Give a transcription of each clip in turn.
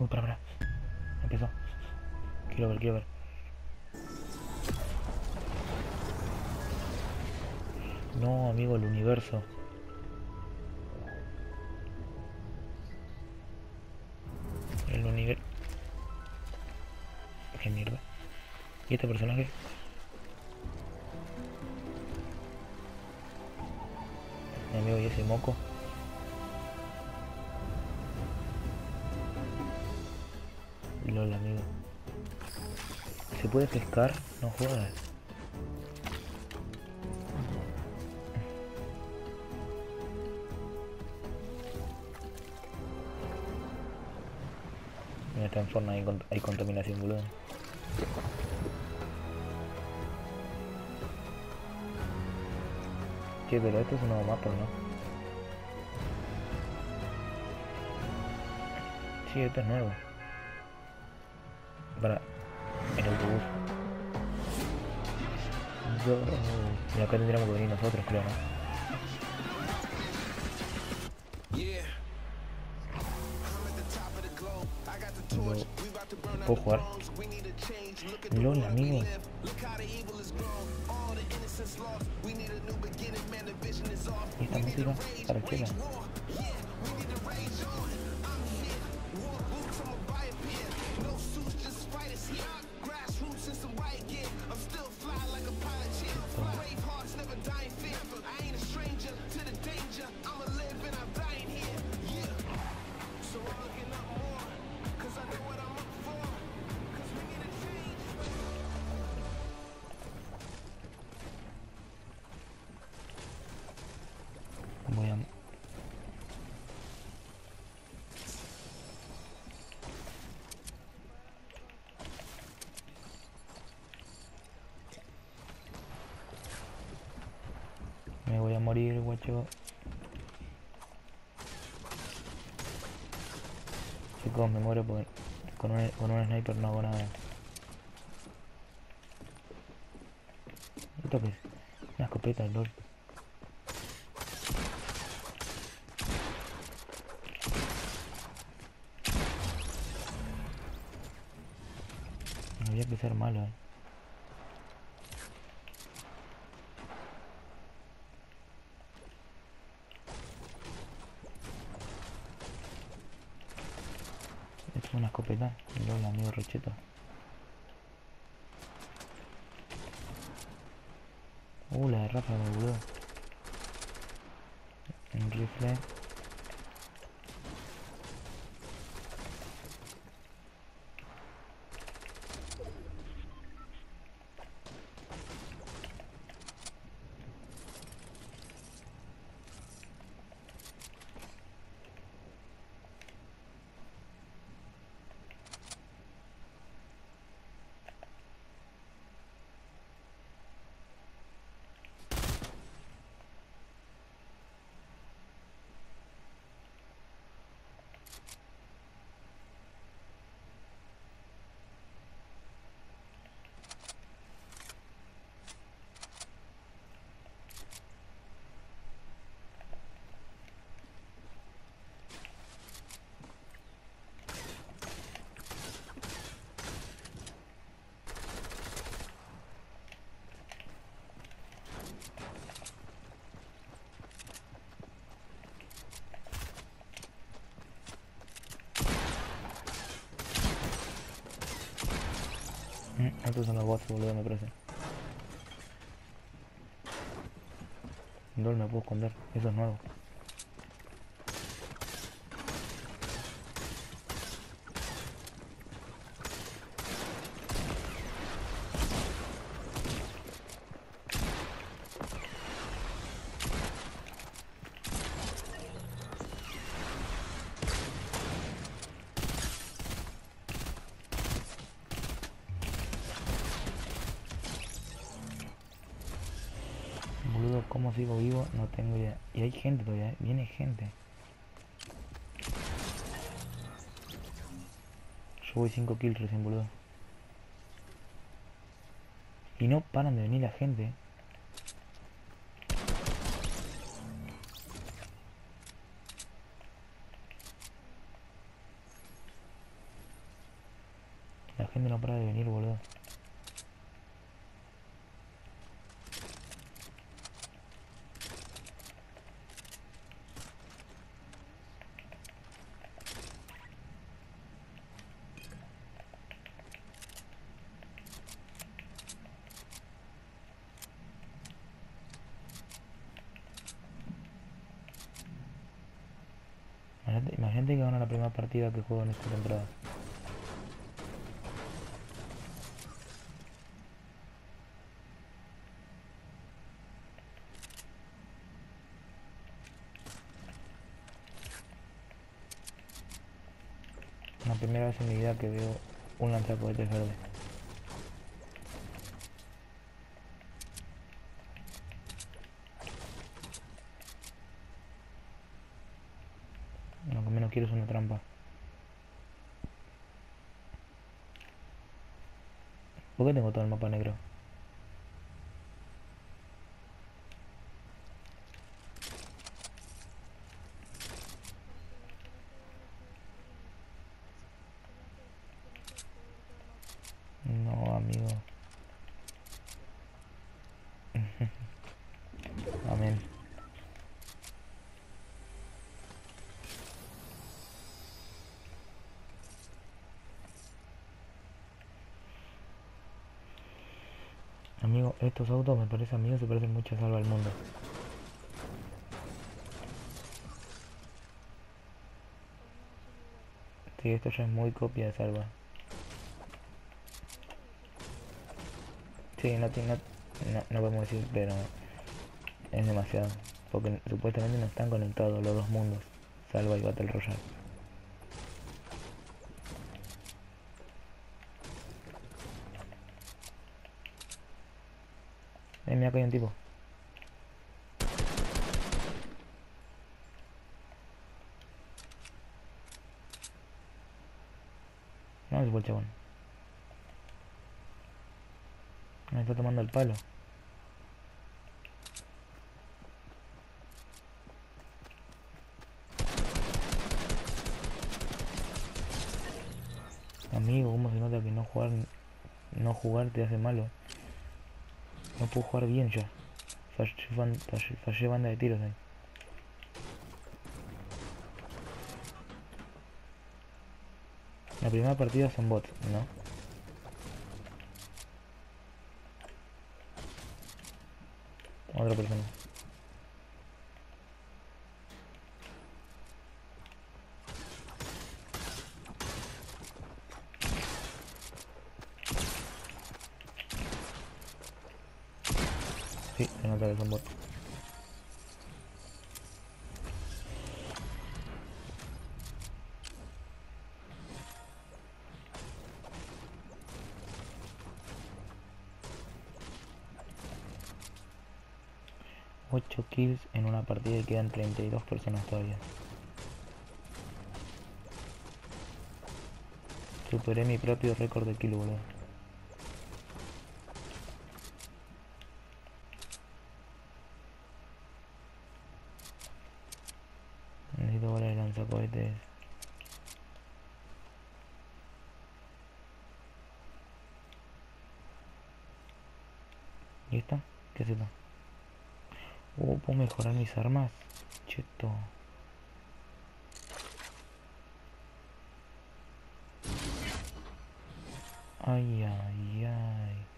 Uy, para, para. Empezó. Quiero ver, quiero ver. No, amigo, el universo. El universo. Qué mierda. ¿Y este personaje? Mi amigo, ¿y ese moco? LOL, amigo. ¿Se puede pescar? No jodas. Mira, está en forma hay, hay contaminación, boludo. Che, pero esto es un nuevo mapa, ¿no? Sí, esto es nuevo. Para... El autobús. Yo... Y acá tendríamos que venir nosotros, creo, ¿no? ¿Puedo jugar? LOL, amigo. ¿Y esta música? ¿Para qué era? Guacho. Chicos, me muero porque con un, con un sniper no hago nada. ¿Esto qué es? Una escopeta, lol. Había que ser malo, eh. Esto es una escopeta. Rocheto. Uh, la de ráfaga, boludo. Un rifle. Estos son los bots, boludo, me parece. ¿Dónde me puedo esconder? Eso es nuevo. Boludo, ¿cómo sigo vivo? No tengo idea. Y hay gente todavía, ¿eh? viene gente. Yo voy 5 kills recién, boludo. Y no paran de venir la gente. ¿eh? gente no para de venir, boludo. Imagínate, imagínate que gana la partida que juego en esta temporada. La primera vez en mi vida que veo un lanzacohetes verde. Quiero es una trampa. ¿Por qué tengo todo el mapa negro? No, amigo. Amén. Amigo, estos autos me parecen amigos, se parecen mucho a Salva al Mundo. Sí, esto ya es muy copia de Salva. Sí, no, no, no, no podemos decir, pero es demasiado. Porque supuestamente no están conectados los dos mundos, Salva y Battle Royale. Eh, mira que hay un tipo. No, es el chabón. Me está tomando el palo. Amigo, ¿cómo se nota que no jugar no jugar te hace malo? No puedo jugar bien ya. Fallé, fallé- banda de tiros ahí. La primera partida son bots, ¿no? Otra persona. 8 kills en una partida y quedan 32 personas todavía. Superé mi propio récord de kill, boludo. Armas. Cheto. Ay, ay, ay.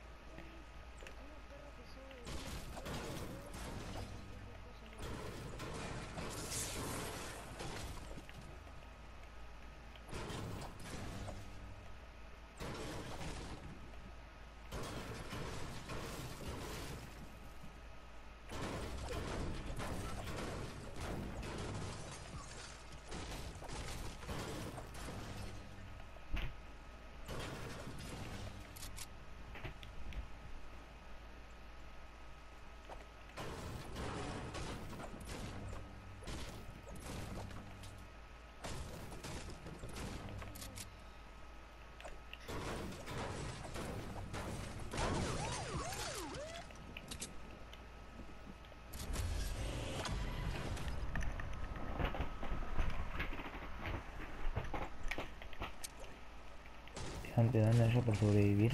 De daño por sobrevivir.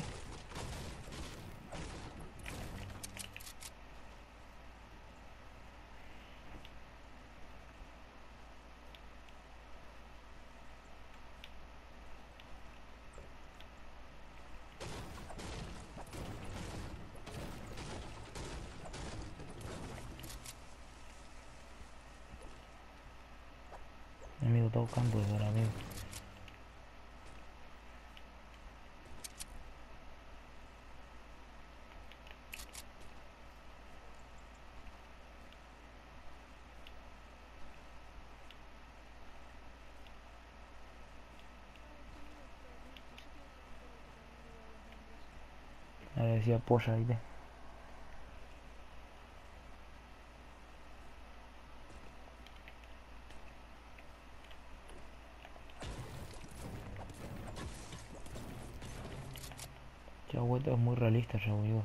Amigo, campo de ahora, amigo. Ahora decía polla, ¿viste? Ya vuelta es muy realista, ya digo.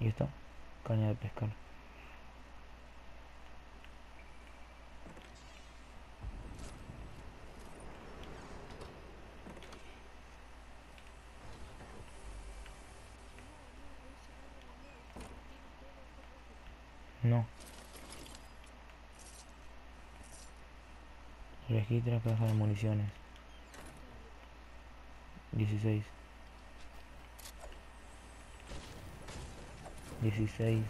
Y esto, caña de pescar. No. Registra caja de municiones. 16. 16.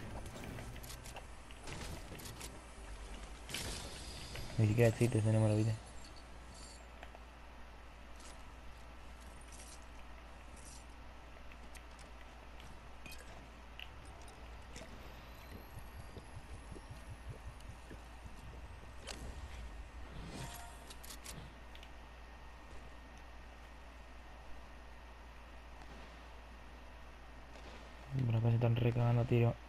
Ni siquiera existe ese número, ¿viste? Por acá se están recagando a tiro.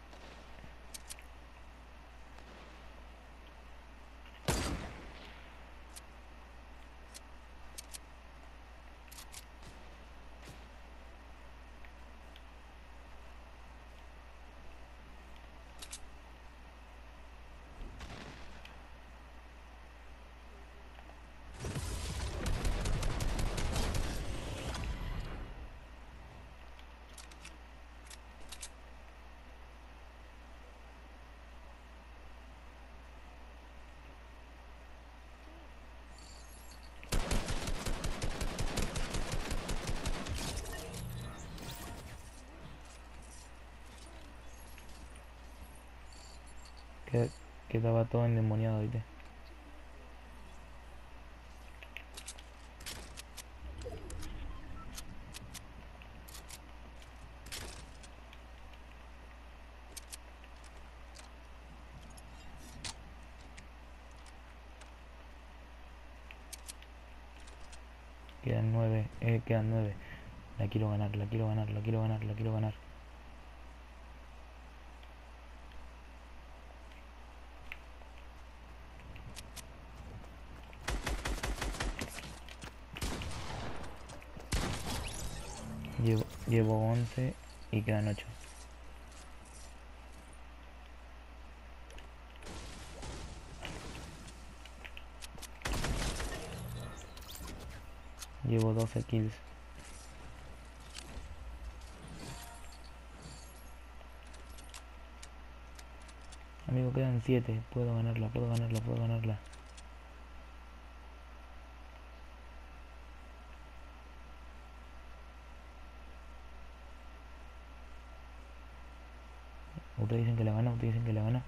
Que, que estaba todo endemoniado, ¿viste? Quedan nueve, eh, quedan nueve. La quiero ganar, la quiero ganar, la quiero ganar, la quiero ganar. Llevo, llevo 11 y quedan 8. Llevo 12 kills. Amigo, quedan 7. Puedo ganarla, puedo ganarla, puedo ganarla. Ustedes dicen que la gana, ustedes dicen que la gana.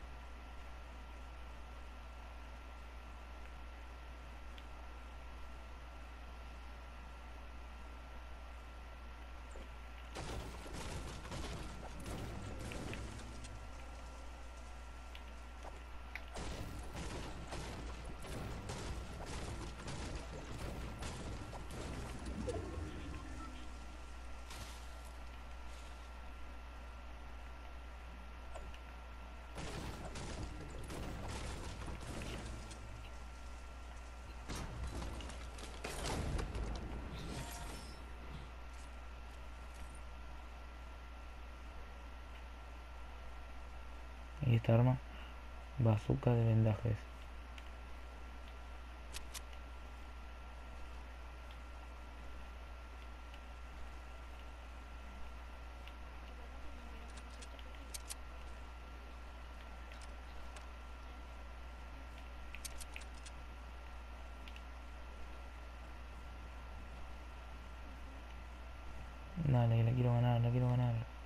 Esta arma. Bazooka de vendajes. Dale, la quiero ganar, la quiero ganar.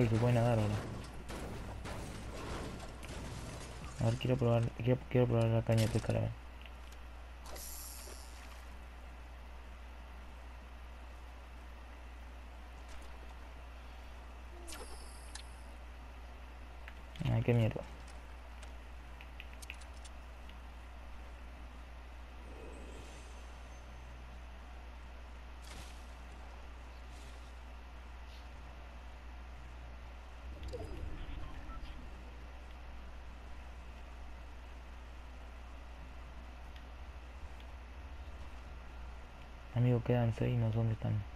LOL se puede nadar ahora. A ver, quiero probar, quiero, probar la caña de pescar. Ay, qué mierda. Amigo, quedan seis, no sé dónde están.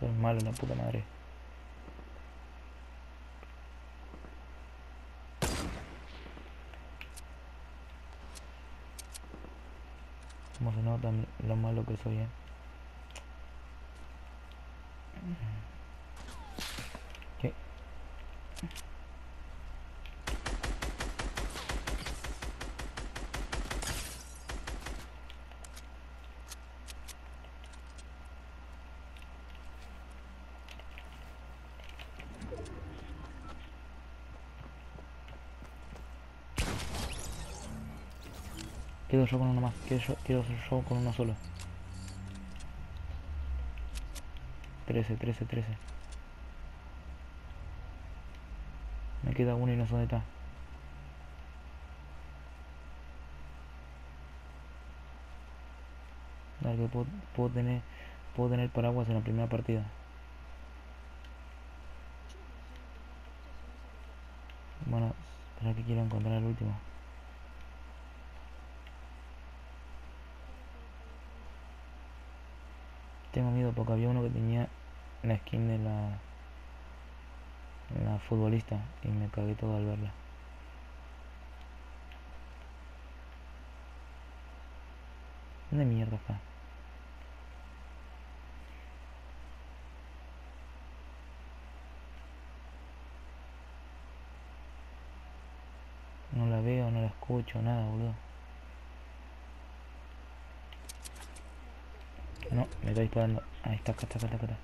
Soy malo, la puta madre. Como se nota lo malo que soy, eh. Quedo yo con uno más, yo, quedo yo con uno solo. 13, 13, 13. Me queda uno y no sé dónde está. Dale, que puedo, puedo tener puedo tener paraguas en la primera partida. Bueno, espera que quiero encontrar el último. Tengo miedo porque había uno que tenía la skin de la, la futbolista y me cagué todo al verla. ¿Dónde mierda está? No la veo, no la escucho, nada, boludo. No, me está disparando. Ahí está, acá está, acá está, acá.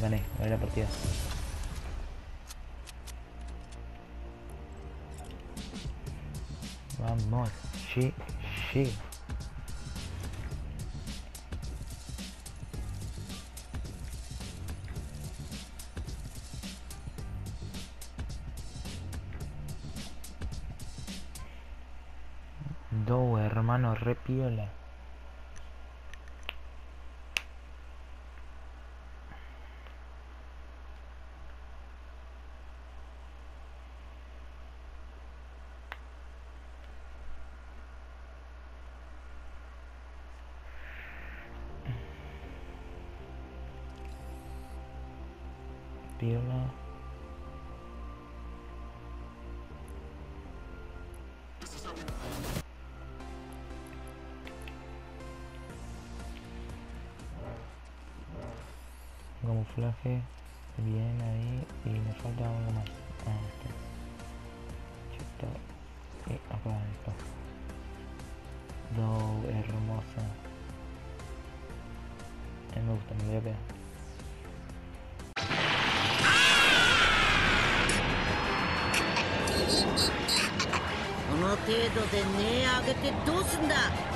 Gané, gané la partida. Vamos, sí, sí. Hermano, re piola. camuflaje bien ahí y me falta uno más. Ah, está. y eh, acá está. Do hermosa. Eh, me gusta me voy a ¿Qué この程度で値上げてどうすんだ